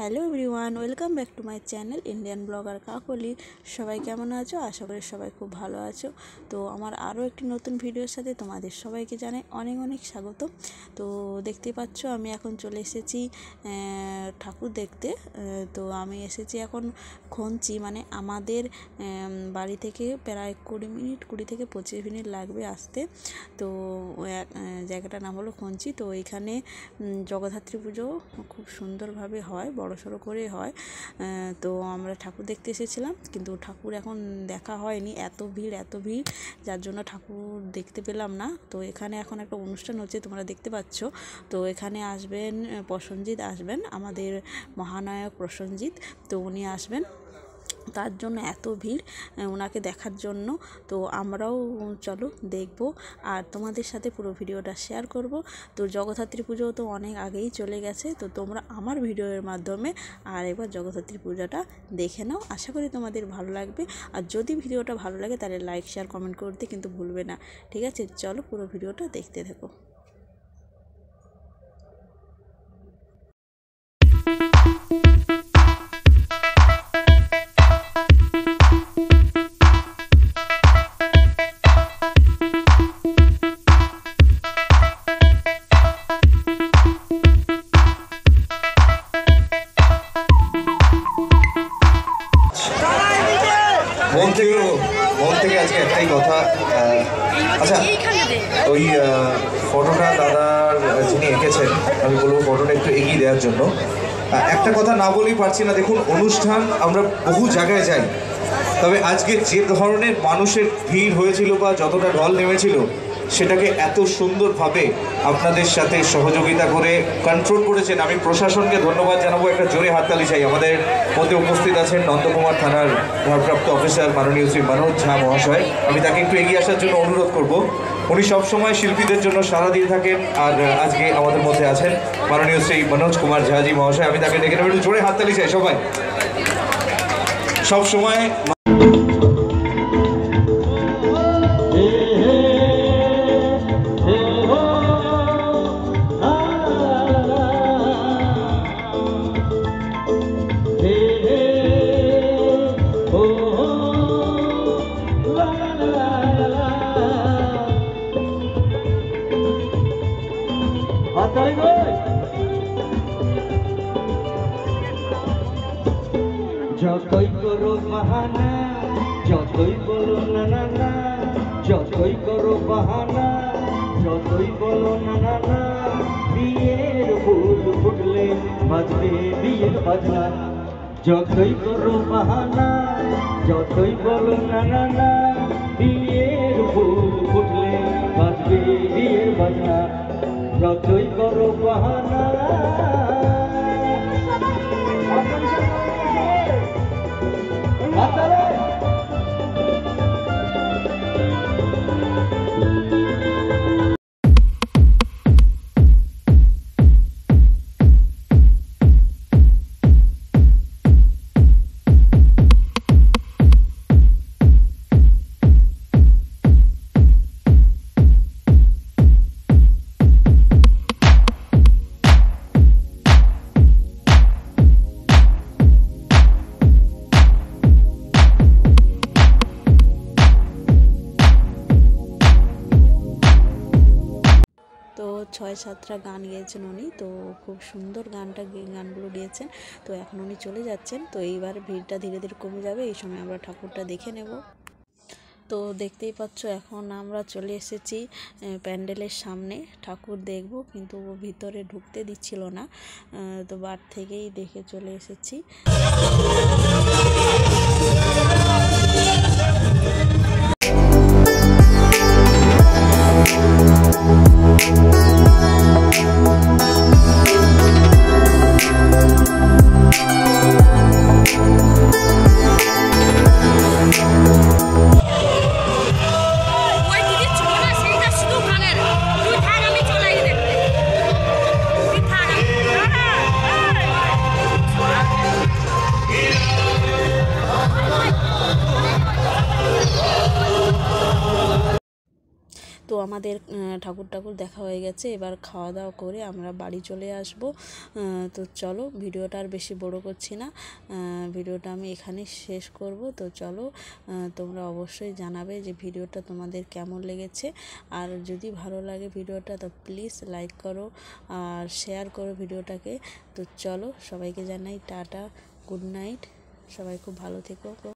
Hello everyone, welcome back to my channel Indian blogger Kakoli. সবাই কেমন আছো? আশা করি সবাই খুব ভালো আছো। তো আমার আরও একটি নতুন ভিডিওর সাথে তোমাদের সবাইকে জানাই অনেক অনেক স্বাগত। তো দেখতে পাচ্ছ আমি এখন চলে এসেছি ঠাকুর দেখতে। তো আমি এসেছি এখন খঞ্চি মানে আমাদের বাড়ি থেকে প্রায় কুড়ি মিনিট, কুড়ি থেকে পঁচিশ মিনিট লাগবে আসতে। তো জায়গাটার নাম হলো খঞ্চি তো এখানে জগদ্ধাত্রী পুজো খুব সুন্দরভাবে হয়, বড় সড়ো করে হয়। তো আমরা ঠাকুর দেখতে এসেছিলাম, কিন্তু ঠাকুর এখন দেখা হয়নি। এত ভিড় এত ভিড়, যার জন্য ঠাকুর দেখতে পেলাম না। তো এখানে এখন একটা অনুষ্ঠান হচ্ছে, তোমরা দেখতে পাচ্ছ। তো এখানে আসবেন, প্রসঞ্জিৎ আসবেন, আমাদের মহানায়ক প্রসঞ্জিৎ। তো উনি আসবেন। তার জন্য এত ভিড় ওনাকে দেখার জন্য। তো আমরাও, চলো, দেখব। আর তোমাদের সাথে পুরো ভিডিওটা শেয়ার করব। তো জগদ্ধাত্রী পুজো তো অনেক আগেই চলে গেছে, তো তোমরা আমার ভিডিওর মাধ্যমে আর এবার জগদ্ধাত্রী পুজোটা দেখে নাও। আশা করি তোমাদের ভালো লাগবে। আর যদি ভিডিওটা ভালো লাগে, তাহলে লাইক, শেয়ার, কমেন্ট করতে কিন্তু ভুলবে না। ঠিক আছে? চলো, পুরো ভিডিওটা দেখতে থাকো। মন থেকে মন থেকে আজকে একটাই কথা আচ্ছা ওই ফটোটা দাদার যিনি এঁকেছেন, আমি বলব ফটোটা একটু এগিয়ে দেওয়ার জন্য। একটা কথা না বলেই পারছি না, দেখুন, অনুষ্ঠান আমরা বহু জায়গায় যাই, তবে আজকে যে ধরনের মানুষের ভিড় হয়েছিল বা যতটা ঢল নেমেছিল সেটাকে এত সুন্দরভাবে আপনাদের সাথে সহযোগিতা করে কন্ট্রোল করেছেন। আমি প্রশাসনকে ধন্যবাদ জানাব। একটা জোরে হাততালি চাই। আমাদের মধ্যে উপস্থিত আছেন নন্দকুমার থানার ভারপ্রাপ্ত অফিসার মাননীয় শ্রী মনোজ ঝা মহাশয়। আমি তাকে একটু এগিয়ে আসার জন্য অনুরোধ করব। উনি সবসময় শিল্পীদের জন্য সারা দিয়ে থাকেন আর আজকে আমাদের মধ্যে আছেন মাননীয় শ্রী মনোজ কুমার ঝাজি মহাশয়। আমি তাকে ডেকে নেব। একটু জোরে হাততালি চাই সবাই। সবসময় যতই করো বাহানা, যতই বলো না না, যতই করো বাহানা, যতই বলো না না না, বিয়ের ফুল ফুটলে বাজবে বিয়ের বাজনা। যতই করো বাহানা, যতই বলো না না না, বিয়ের ফুল ফুটলে বাজবে বিয়ের বাজনা। যতই করো বাহানা ছয় সাতটা গান গেয়েছেন উনি, তো খুব সুন্দর গানটা গানগুলো গিয়েছেন। তো এখন উনি চলে যাচ্ছেন, তো এইবার ভিড়টা ধীরে ধীরে কমে যাবে, এই সময় আমরা ঠাকুরটা দেখে নেব। তো দেখতেই পাচ্ছ, এখন আমরা চলে এসেছি প্যান্ডেলের সামনে। ঠাকুর দেখব, কিন্তু ও ভিতরে ঢুকতে দিচ্ছিল না। তো বার থেকেই দেখে চলে এসেছি। তো আমাদের ঠাকুর ঠাকুর দেখা হয়ে গেছে। এবার খাওয়া দাওয়া করে আমরা বাড়ি চলে আসব। তো চলো, ভিডিওটা আর বেশি বড় করছি না। ভিডিওটা আমি এখানে শেষ করব। তো চলো তোমরা অবশ্যই জানাবে যে ভিডিওটা তোমাদের কেমন লেগেছে। আর যদি ভালো লাগে ভিডিওটা, তো প্লিজ লাইক করো আর শেয়ার করো ভিডিওটাকে। তো চলো, সবাইকে জানাই টাটা, গুড নাইট। সবাই খুব ভালো থেকো।